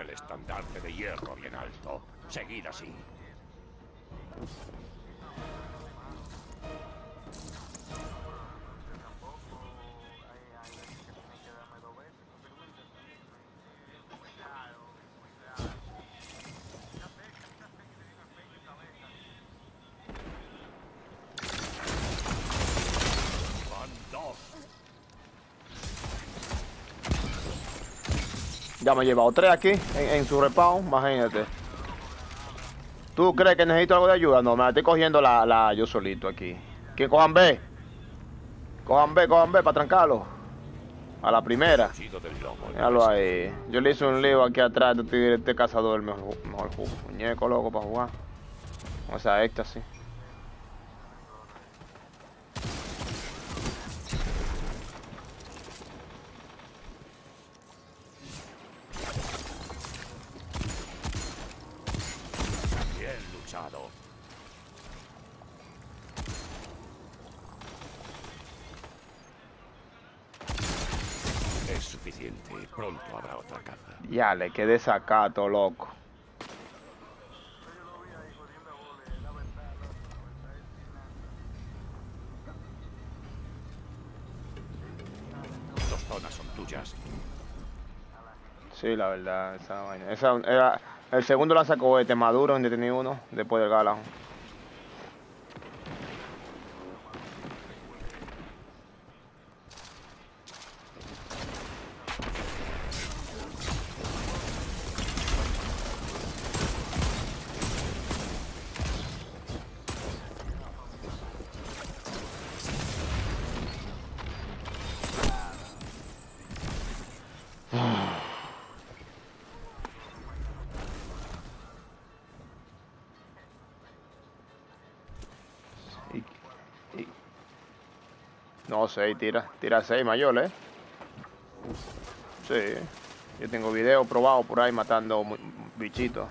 El estandarte de hierro bien alto. Seguid así. Ya me he llevado tres aquí en, su respawn, imagínate. ¿Tú crees que necesito algo de ayuda? No, me la estoy cogiendo la, la yo solito aquí. Que cojan B. Cojan B, cojan B para trancarlo. A la primera. Míralo ahí. Yo le hice un lío aquí atrás este, este cazador, el mejor, mejor. Muñeco loco para jugar. O sea, éxtasis. Bien luchado. Es suficiente. Pronto habrá otra caza. Ya le quedé sacato, loco. Dos zonas son tuyas. Sí, la verdad, esa vaina. Esa era el segundo la sacó este Maduro, donde tenía uno, después del Gala. No, 6, tira, tira 6 mayor, ¿eh? Sí. Yo tengo video probado por ahí matando bichitos.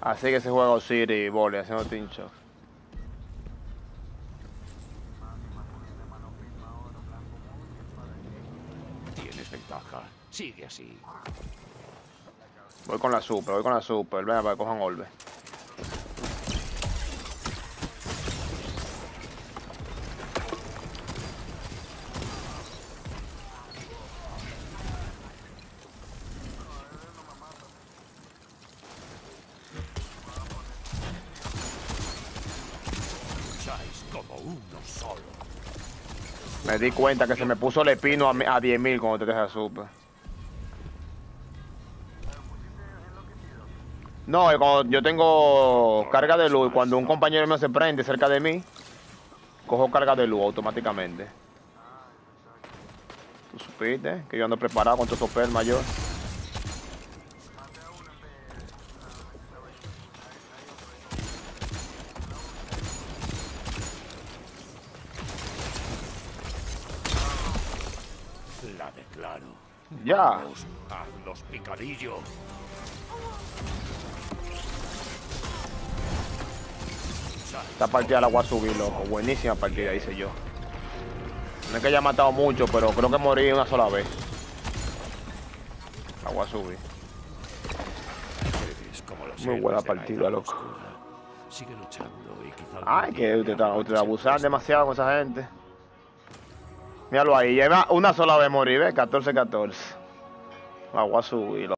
Así que se juega Osiris y Vole haciendo tincho. Sigue así. Voy con la super, voy con la super. Venga, para que cojan. Lucháis como uno solo. Me di cuenta que se me puso el espino a, a 10.000 cuando te deja super. No, yo tengo carga de luz cuando un compañero mío se prende cerca de mí, cojo carga de luz automáticamente. ¿Tú supiste? Que yo ando preparado con tu topel mayor. La declaro. Ya. Vamos, haz los picadillos. Esta partida la voy a subir, loco. Buenísima partida, hice yo. No es que haya matado mucho, pero creo que morí una sola vez. La voy a subir. Muy buena partida, loco. Oscura. Sigue luchando y quizá algún Ay, que usted, está- habrá usted que abusan ser demasiado con esa gente. Míralo ahí, lleva una sola vez morir, ¿ves? 14-14. La voy a.